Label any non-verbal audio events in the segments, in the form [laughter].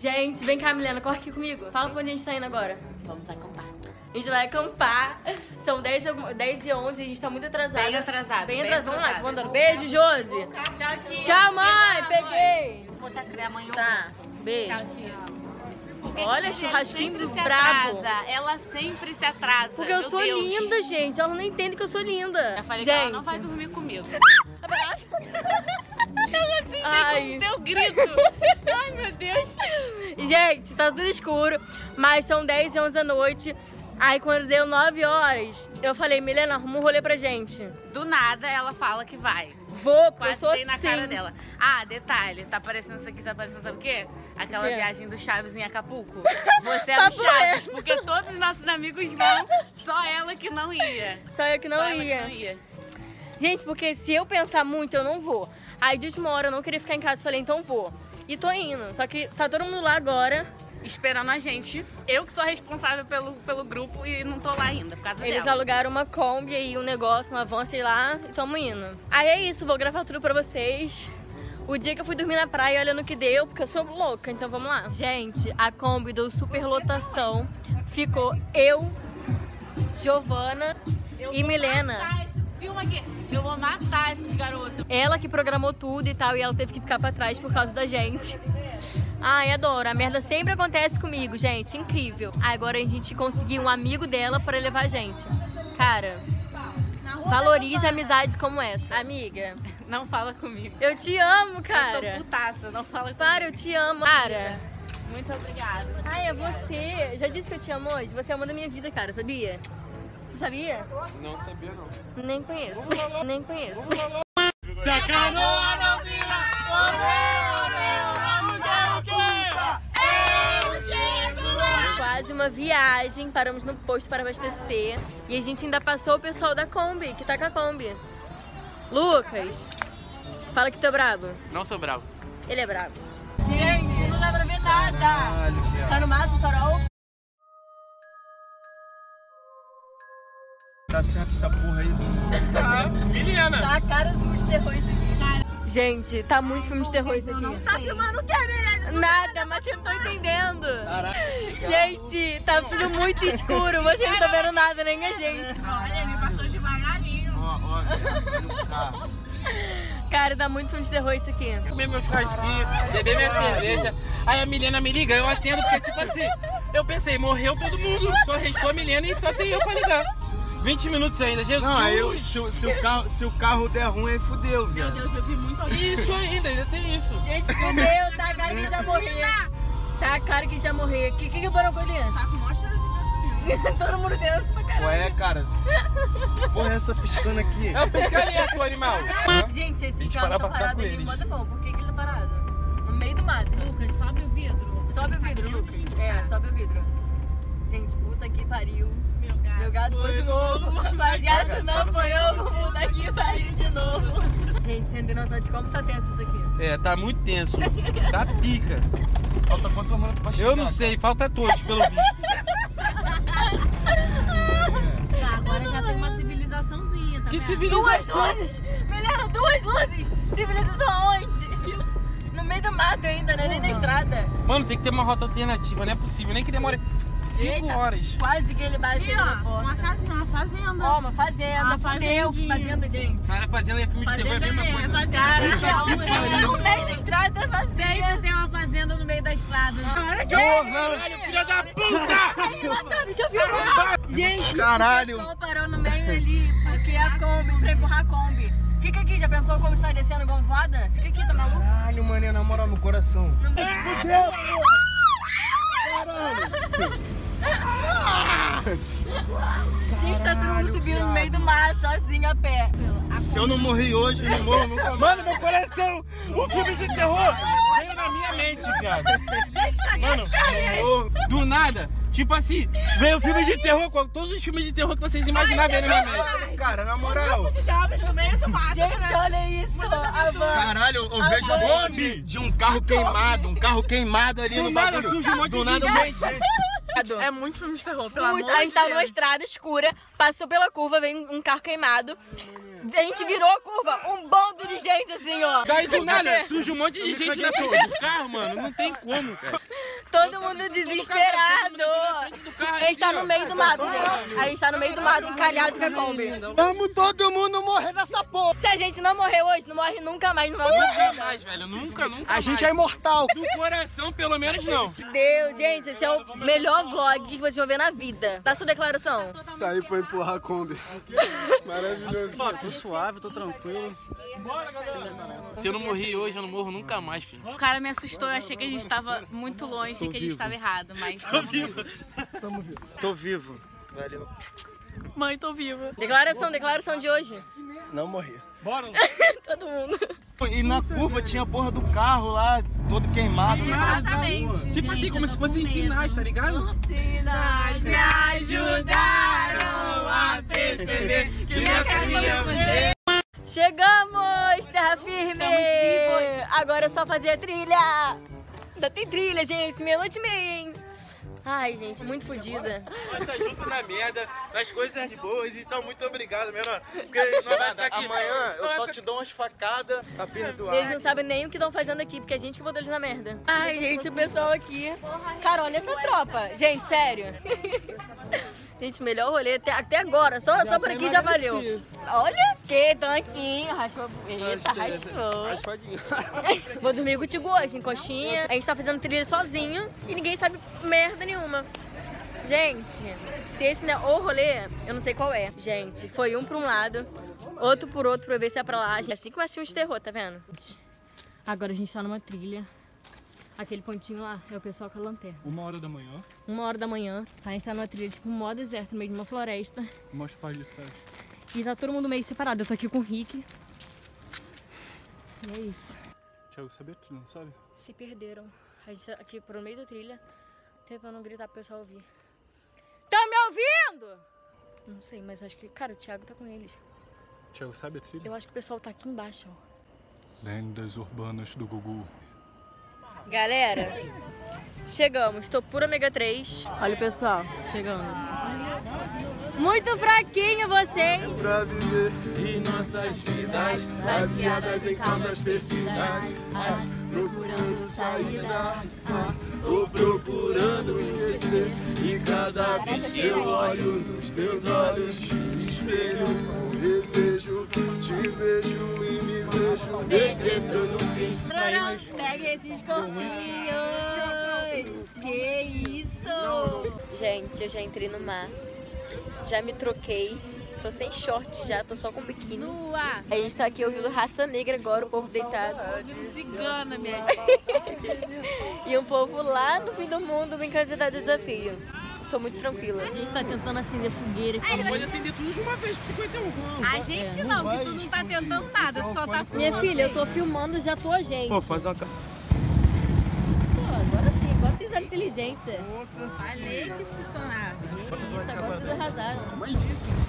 Gente, vem cá, Milena, corre aqui comigo. Fala pra onde a gente tá indo agora. Vamos acampar. A gente vai acampar. São 10, e alguma- 10 e 11 e a gente tá muito atrasada. Bem atrasado, Bem bem atrasado. Vamos lá, atrasado. vou andando. Beijo, Josi. Tchau, tia. Tchau, mãe. Peguei. Vou botar criar amanhã. Tá, beijo. Tchau, tia. Olha, Ela churrasquinho se brabo. atrasa. Ela sempre se atrasa. Porque eu Meu sou Deus. linda, gente. Ela não entende que eu sou linda. Eu falei gente. que ela não vai dormir comigo. [laughs] Ai. Deu grito. [laughs] Ai, meu Deus. Gente, tá tudo escuro, mas são 10 e 11 da noite. Aí quando deu 9 horas, eu falei, Milena, arruma um rolê pra gente. Do nada, ela fala que vai. Vou, porque eu sou dei na assim. cara dela. Ah, detalhe, tá aparecendo isso aqui, tá aparecendo sabe o quê? Aquela O quê? viagem do Chaves em Acapulco. [laughs] Você é do Chaves, porque todos os nossos amigos vão, só ela que não ia. Só eu que não só ela ia. que não ia. Gente, porque se eu pensar muito, eu não vou. Aí de última hora eu não queria ficar em casa, falei, então vou. E tô indo. Só que tá todo mundo lá agora. Esperando a gente. Eu que sou responsável pelo, pelo grupo e não tô lá ainda, por causa Eles dela. alugaram uma Kombi aí, um negócio, uma van, sei lá, e tamo indo. Aí é isso, vou gravar tudo pra vocês. O dia que eu fui dormir na praia, olha no que deu, porque eu sou louca, então vamos lá. Gente, a Kombi deu super lotação. Ficou eu, Giovana e Milena. Filma aqui. Eu vou matar esses garotos. Ela que programou tudo e tal, e ela teve que ficar pra trás por causa da gente. Ai, adoro. A merda sempre acontece comigo, gente. Incrível. Agora a gente conseguiu um amigo dela pra levar a gente. Cara, valorize amizades como essa. Amiga, Não fala comigo. eu te amo, Eu cara. tô putaça, não fala comigo. Para, eu te amo. Cara. Muito obrigada. Ai, é você. Já disse que eu te amo hoje? Você é amor da minha vida, cara, sabia? Você sabia? Não sabia, não. Nem conheço. Nem conheço. Se a canoa não vira, Quase uma viagem, paramos no posto para abastecer e a gente ainda passou o pessoal da Kombi, que tá com a Kombi. Lucas, fala que tu é brabo. Não sou bravo. Ele é brabo. Gente, não dá pra ver nada. Tá no máximo farol? Tá certo essa porra aí. Tá, Milena. Tá a cara do filme de terror isso aqui. Gente, tá muito filme de terror isso aqui. Tá filmando o que? Nada, mas você não tá entendendo. Caraca, Gente, tá tudo muito escuro. Vocês não estão vendo nada, nem a gente. Olha, ele passou devagarinho. ó, ó. Tá. Cara, dá muito filme de terror isso aqui. Comer meu churrasquinho, beber minha cerveja. Aí a Milena me liga, eu atendo, porque tipo assim, eu pensei, morreu todo mundo, só restou a Milena e só tem eu pra ligar. 20 minutos ainda, Jesus. Não, aí eu, se, o- se o carro, se o carro der ruim, aí fudeu, Meu viado. Deus, eu vi muito alguém. Isso ainda, ainda tem isso. Gente, fudeu, tá a cara que a gente vai morrer. Tá a cara que a gente vai morrer. O que que parou com ele? Tá com gasolina. [laughs] Todo mundo dentro pra caralho. Ué, cara. Que porra é essa piscando aqui? É um pescaria, animal. Gente, esse carro tá parado ali. Manda bom, por que, que ele tá parado? No meio do mato. Lucas, sobe o vidro. Sobe o vidro, Lucas. É, sobe o vidro. Gente, puta que pariu. Meu gato. Meu gato fosse o ovo. Rapaziada, não foi ovo. Puta que pariu de novo. Gente, você não tem noção de como tá tenso isso aqui. É, tá muito tenso. Tá pica. Falta quanto minuto pra chegar? Eu não sei, falta todos, pelo visto. Tá, agora já tem uma civilizaçãozinha, tá Que vendo? civilização. luzes! Milena, duas luzes! Civilização aonde? No meio do mato ainda, né? Nem na estrada. Mano, tem que ter uma rota alternativa, não é possível, nem que demore 5 Eita. horas. Quase que ele bate na ó, uma porta. casinha, uma fazenda. Ó, uma fazenda, Uma fudeu. Fazenda, gente. Cara, fazenda é filme de terror, é a Fazenda mesma mesmo, coisa. fazenda. No meio da estrada, Sempre fazenda. tem uma fazenda no meio da estrada. Caralho, filha da puta! Deixa eu filmar. Gente, Caralho. o pessoal parou no meio ali, porque é a Kombi, pra empurrar a Kombi. Fica aqui, já pensou como sai descendo igual voada? Fica aqui, tá maluco? Caralho, mané, na moral, no coração. Não me Fudeu, porra! Gente, tá todo mundo subindo no meio do mato, sozinho, a pé. Se eu não morri hoje, eu não morro nunca mais. Mano, meu coração, o filme de terror veio na minha mente, viado. Gente, cadê as caras? do nada, tipo assim, veio filme de terror, com todos os filmes de terror que vocês imaginaram veio na minha mente. Cara, na moral. de jovens no meio do mato. Gente, olha isso. Caralho, eu vejo a Kombi. foto de, um carro queimado, um carro queimado ali Do no nada bagulho. surge um monte Do de nada, gente. Gente. É muito filme de terror, pelo Muito. amor A gente de tava Deus. numa estrada escura, passou pela curva, veio um carro queimado. A gente virou a curva, um bando de gente assim, ó. Daí do nada Cadê? surge um monte de gente na frente do carro, mano. Não tem como, cara. desesperado. do carro A gente tá no meio do mato, gente. A gente tá no meio do mato, encalhado com a Kombi. Vamos todo mundo morrer nessa porra. Se a gente não morrer hoje, não morre nunca mais no nosso Nunca mais, velho. Nunca, nunca A gente é imortal. Do coração, pelo menos, não. Deus, gente, esse é o melhor vlog que vocês vão ver na vida. Dá sua declaração. Saí pra empurrar a Kombi. Maravilhoso. Tô suave, tô tranquilo. Se eu não morrer hoje, eu não morro nunca mais, filho. O cara me assustou, eu achei que a gente tava muito longe e que a gente tava errado, mas. Tô viva. Tô vivo. Valeu. Mãe, tô viva. Declaração, declaração de hoje. Não morri. [laughs] Todo mundo. E na curva tinha a porra do carro lá, todo queimado. Exatamente. Tipo assim, como se fossem sinais, tá ligado? Sinais Me ajudaram a perceber que meu caminho é você. Chegamos, terra firme! Agora é só fazer a trilha! Ainda tem trilha, gente, meia-noite e meia, hein? Ai, gente, muito fodida. Nós tá junto na merda, nas coisas boas, então muito obrigado, menor. Porque nós vai ficar aqui. Amanhã eu só te dou umas facadas. Tá perdoado. Eles não sabem nem o que estão fazendo aqui, porque a gente que botou eles na merda. Ai, gente, o pessoal aqui. Cara, olha essa tropa. Gente, sério. [laughs] Gente, melhor rolê até, até agora. Só, só por aqui já valeu. Olha, que tanquinho. Raspou. Eita, raspou. [laughs] Vou dormir contigo hoje, em coxinha. A gente tá fazendo trilha sozinho e ninguém sabe merda nenhuma. Gente, se esse não é o rolê, eu não sei qual é. Gente, foi um pra um lado, outro por outro pra ver se é pra lá. É assim que eu achei um de terror, tá vendo? Agora a gente tá numa trilha. Aquele pontinho lá é o pessoal com a lanterna. Uma hora da manhã, Uma hora da manhã, a gente tá numa trilha tipo um mó deserto, no meio de uma floresta. mostra parte de trás. E tá todo mundo meio separado. Eu tô aqui com o Rick. E é isso. Thiago, sabe a trilha, não sabe? Se perderam. A gente tá aqui pro meio da trilha, tentando gritar pro pessoal ouvir. Tá me ouvindo? Não sei, mas acho que. Cara, o Thiago tá com eles. Thiago, sabe a trilha? Eu acho que o pessoal tá aqui embaixo, ó. Lendas urbanas do Gugu. Galera, chegamos. Tô pura ômega 3. Olha o pessoal, chegando. Muito fraquinho vocês. Pra viver E nossas vidas baseadas em causas perdidas. Procurando saída. Ou procurando esquecer. E cada vez que eu olho nos teus olhos, te espelho com desejo. Te vejo e me vejo decretando o fim. Pega esses corpinhos. Que isso? Gente, eu já entrei no mar. Já me troquei. Tô sem short já, tô só com biquíni. Nua. A gente tá aqui ouvindo raça negra agora, o povo deitado. Cigana, minha gente. E um povo lá no fim do mundo me candidatar do desafio. Sou muito tranquila. A gente tá tentando acender fogueira aqui. Pode acender tudo de uma vez pro 51. A gente não, que tu não tá tentando nada, tu só tá Minha filha, eu tô filmando, já tô a gente. Pô, faz uma. Pô, agora sim, agora vocês usaram inteligência. Falei que funcionava. Que isso, agora vocês arrasaram. Não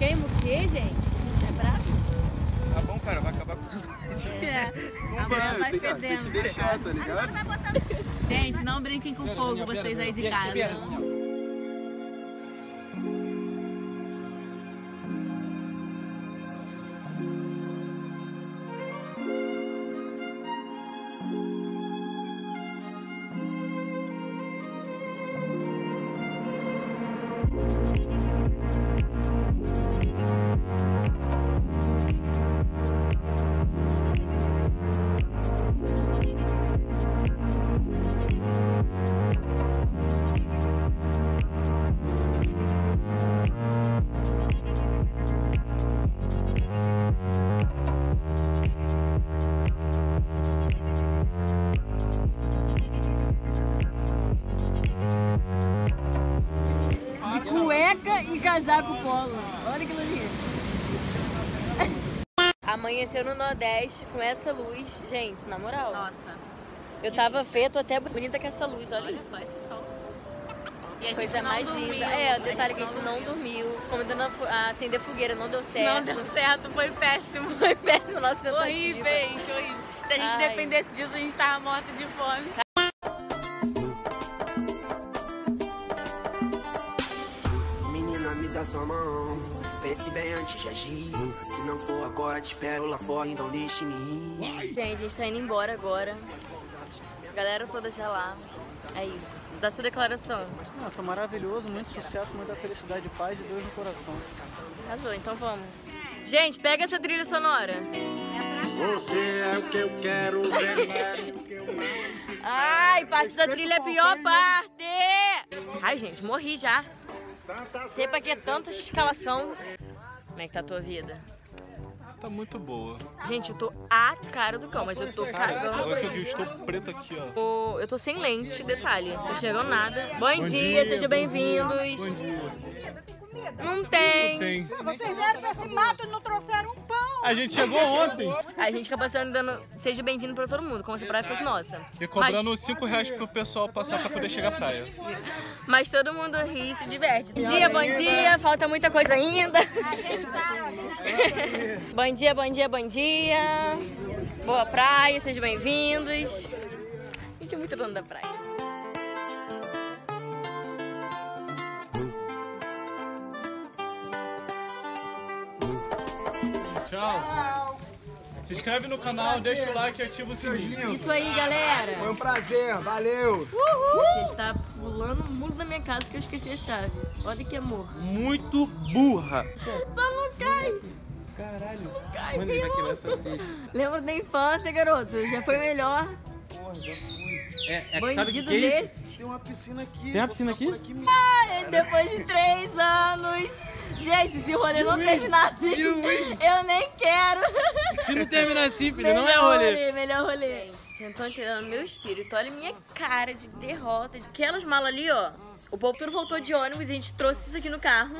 queima o quê, gente? A gente é bravo? Tá bom, cara, vai acabar com tudo. [laughs] É. Amanhã vai Tem que, tem fedendo. que deixar, tá ligado? [laughs] Gente, não brinquem com fogo, vocês aí de casa. Casaco polo. Olha que loucura. Amanheceu no Nordeste com essa luz. Gente, na moral. Nossa, Eu tava feia, tô até bonita com essa luz, olha olha isso. só esse sol. E a gente Coisa não mais dormiu, linda. É, o a detalhe que a gente não dormiu. Comentando a fu- a acender fogueira, não deu certo. Não deu certo, foi péssimo. Foi péssimo nossa tentativa. Horríveis, horrível. Se a gente Ai. dependesse disso, a gente tava morta de fome. Sua mão. Pense bem antes de agir. Se não for agora, te espero lá fora, então deixe-me ir. Gente, a gente tá indo embora agora. Galera toda já lá. É isso. Dá sua declaração. Ah, foi maravilhoso, muito sucesso, muita felicidade, paz e Deus no coração. Arrasou, então vamos. Gente, pega essa trilha sonora. Você é o que eu quero ver, o que eu mais Ai, parte da trilha é a pior parte! Ai, gente, morri já. Sei pra que tanta escalação. Como é que tá a tua vida? Tá muito boa. Gente, eu tô a cara do cão, mas eu tô cagando. Agora que eu vi, estou preto aqui, ó. Eu tô sem lente, detalhe. Não enxergando nada. Bom, dia, sejam bem-vindos. Bom dia. Não tem. Tem. Vocês vieram pra esse mato e não trouxeram um pão. A gente chegou ontem A gente acaba sendo dando seja bem-vindo pra todo mundo, como se a praia fosse nossa. e cobrando 5 reais pro pessoal passar pra poder chegar à praia. Mas, mas todo mundo ri e se diverte. Bom dia, bom dia. Falta muita coisa ainda. [laughs] bom dia, bom dia, bom dia. Boa praia, sejam bem-vindos. A gente é muito dono da praia. Tchau. Se inscreve no canal, deixa o like e ativa o sininho. Isso aí, galera. Foi um prazer, valeu! Você tá pulando o muro da minha casa que eu esqueci a chave. Olha que amor. Muito burra. Não cai. Caralho. Cai, Mano, ele vai meu. quebrar essa trilha. Lembra da infância, garoto? Já foi melhor. É, é, sabe o que Bandido que é. Tem uma piscina aqui. Tem uma piscina aqui? Ai, Depois de três anos. Gente, se o rolê não terminasse, eu nem quero. Se não terminar assim, filho, não é Melhor rolê. Melhor rolê. Gente, vocês não estão entendendo meu espírito. Olha a minha cara de derrota. Aquelas malas ali, ó. O povo todo voltou de ônibus e a gente trouxe isso aqui no carro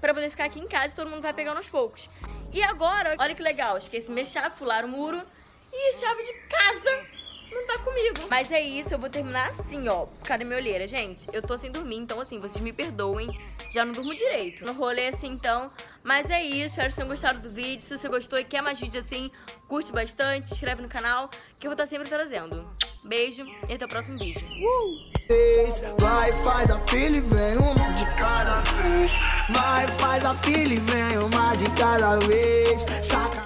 pra poder ficar aqui em casa e todo mundo vai pegando aos poucos. E agora, olha que legal. Esqueci minha chave, pular o muro. E a chave de casa não tá comigo. Mas é isso, eu vou terminar assim, ó. Por causa da minha olheira, gente. Eu tô sem dormir, então assim, vocês me perdoem. Já não durmo direito. No rolê assim, então. Mas é isso, espero que vocês tenham gostado do vídeo. Se você gostou e quer mais vídeos assim, curte bastante, se inscreve no canal, que eu vou estar sempre trazendo. Beijo e até o próximo vídeo. Vai, faz a filha e vem uma de cada vez. Vai, faz a filha e vem uma de cada vez. Saca